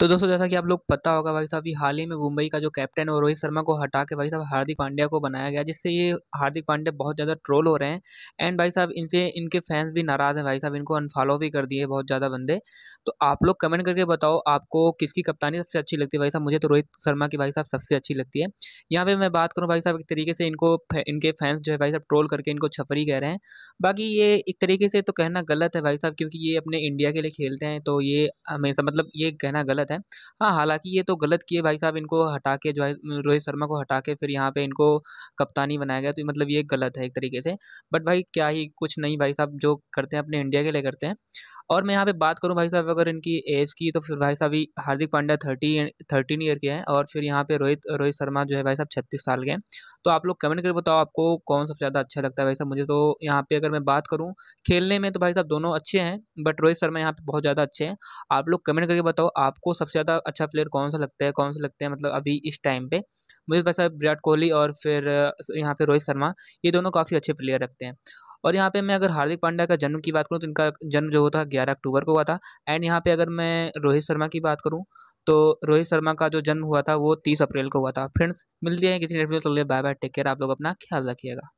तो दोस्तों, जैसा कि आप लोग पता होगा भाई साहब हाल ही में मुंबई का जो कैप्टन है रोहित शर्मा को हटा के भाई साहब हार्दिक पांड्या को बनाया गया, जिससे ये हार्दिक पांड्या बहुत ज़्यादा ट्रोल हो रहे हैं। एंड भाई साहब, इनसे, इनके फैंस भी नाराज़ हैं भाई साहब, इनको अनफॉलो भी कर दिए बहुत ज़्यादा बंदे। तो आप लोग कमेंट करके बताओ, आपको किसकी कप्तानी सबसे अच्छी लगती है भाई साहब? मुझे तो रोहित शर्मा की भाई साहब सबसे अच्छी लगती है। यहाँ पर मैं बात करूँ भाई साहब, एक तरीके से इनको इनके फैंस जो है भाई साहब ट्रोल करके इनको छफरी कह रहे हैं। बाकी ये एक तरीके से तो कहना गलत है भाई साहब, क्योंकि ये अपने इंडिया के लिए खेलते हैं तो ये हमेशा मतलब ये कहना गलत है। हाँ हालाँकि ये तो गलत किए भाई साहब, इनको हटा के, जो है, रोहित शर्मा को हटा के फिर यहाँ पे इनको कप्तानी बनाया गया तो मतलब ये गलत है एक तरीके से। बट भाई क्या ही कुछ नहीं भाई साहब, जो करते हैं अपने इंडिया के लिए करते हैं। और मैं यहाँ पे बात करूँ भाई साहब, अगर इनकी एज की तो फिर भाई साहब Hardik Pandya thirty, thirteen year के हैं, और फिर यहाँ पे रोहित रोहित शर्मा जो है भाई साहब छत्तीस साल के हैं। तो आप लोग कमेंट करके बताओ आपको कौन सबसे ज़्यादा अच्छा लगता है भाई साहब। मुझे तो यहाँ पे अगर मैं बात करूँ, खेलने में तो भाई साहब दोनों अच्छे हैं बट रोहित शर्मा यहाँ पे बहुत ज़्यादा अच्छे हैं। आप लोग कमेंट करके बताओ आपको सबसे ज़्यादा अच्छा प्लेयर कौन सा लगता है, कौन सा लगता है मतलब अभी इस टाइम पर मुझे वैसा विराट कोहली और फिर यहाँ पर रोहित शर्मा, ये दोनों काफ़ी अच्छे प्लेयर रखते हैं। और यहाँ पे मैं अगर हार्दिक पांड्या का जन्म की बात करूँ तो इनका जन्म जो था ग्यारह अक्टूबर को हुआ था। एंड यहाँ पे अगर मैं रोहित शर्मा की बात करूँ तो रोहित शर्मा का जो जन्म हुआ था वो तीस अप्रैल को हुआ था। फ्रेंड्स, मिलते हैं किसी तो बाय बाय टेक केयर आप लोग अपना ख्याल रखिएगा।